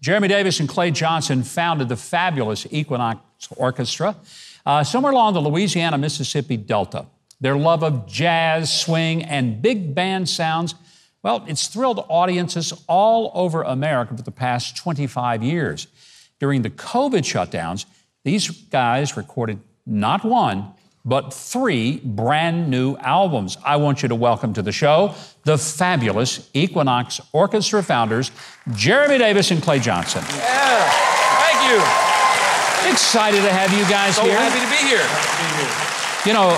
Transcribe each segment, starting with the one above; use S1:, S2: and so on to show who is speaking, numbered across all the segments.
S1: Jeremy Davis and Clay Johnson founded the fabulous Equinox Orchestra uh, somewhere along the Louisiana Mississippi Delta. Their love of jazz, swing, and big band sounds, well, it's thrilled audiences all over America for the past 25 years. During the COVID shutdowns, these guys recorded not one, but three brand new albums. I want you to welcome to the show the fabulous Equinox Orchestra founders, Jeremy Davis and Clay Johnson.
S2: Yeah, thank you.
S1: Excited to have you guys
S2: So
S1: here.
S2: happy to be here.
S1: You know,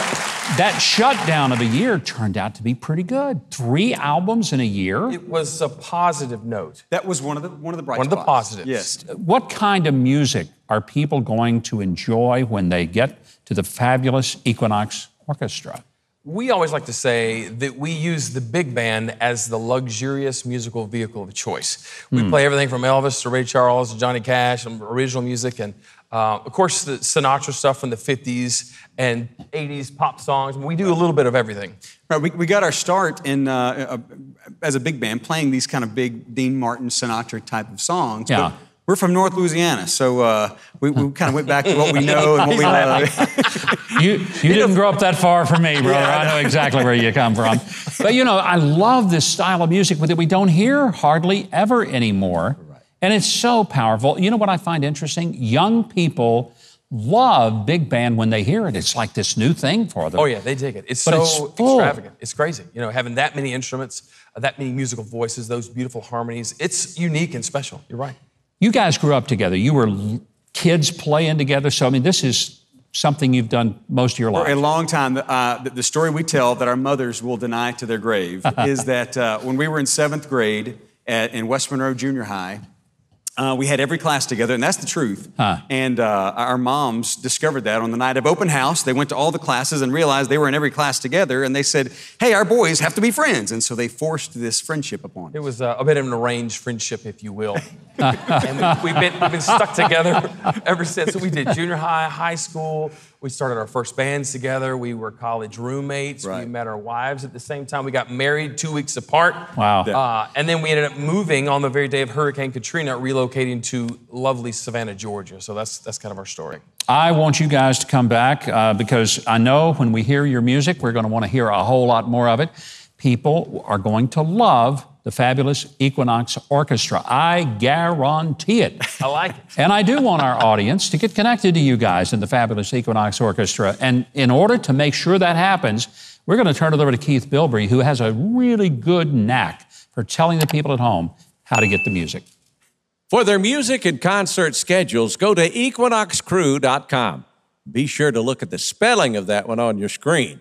S1: that shutdown of a year turned out to be pretty good. Three albums in a year.
S2: It was a positive note.
S3: That was one of the one of the bright
S2: One of the positives.
S3: Yes.
S1: What kind of music are people going to enjoy when they get to the fabulous Equinox Orchestra?
S2: We always like to say that we use the big band as the luxurious musical vehicle of choice. We play everything from Elvis to Ray Charles to Johnny Cash and original music, and uh, of course the Sinatra stuff from the 50s and 80s pop songs. We do a little bit of everything.
S3: Right, we, we got our start in uh, uh, as a big band playing these kind of big Dean Martin Sinatra type of songs. but
S1: Yeah.
S3: We're from North Louisiana, so uh, we, we kind of went back to what we know and what we love.
S1: You, you didn't grow up that far from me, brother. I know exactly where you come from. But you know, I love this style of music that we don't hear hardly ever anymore. And it's so powerful. You know what I find interesting? Young people love big band when they hear it. It's like this new thing for them.
S2: Oh yeah, they dig it. It's
S1: But
S2: so
S1: it's
S2: extravagant. It's crazy. You know, having that many instruments, uh, that many musical voices, those beautiful harmonies. It's unique and special. You're right.
S1: You guys grew up together. You were kids playing together. So, I mean, this is something you've done most of your life.
S3: For a long time, uh, the, story we tell that our mothers will deny to their grave is that uh, when we were in seventh grade at, in West Monroe Junior High, uh, we had every class together, and that's the truth.
S1: Huh.
S3: And uh, our moms discovered that on the night of open house. They went to all the classes and realized they were in every class together, and they said, "Hey, our boys have to be friends," and so they forced this friendship upon. Us.
S2: It
S3: us.
S2: was uh, a bit of an arranged friendship, if you will. and we've been, we've been stuck together ever since. So we did junior high, high school. We started our first bands together. We were college roommates. We met our wives at the same time. We got married two weeks apart.
S1: Wow.
S2: Uh, and then we ended up moving on the very day of Hurricane Katrina, relocating to lovely Savannah, Georgia. So that's, that's kind of our story.
S1: I want you guys to come back uh, because I know when we hear your music, we're going to want to hear a whole lot more of it. People are going to love the fabulous Equinox Orchestra. I guarantee it.
S2: I like it.
S1: And I do want our audience to get connected to you guys in the fabulous Equinox Orchestra. And in order to make sure that happens, we're going to turn it over to Keith Bilbrey, who has a really good knack for telling the people at home how to get the music.
S4: For their music and concert schedules, go to equinoxcrew.com. Be sure to look at the spelling of that one on your screen.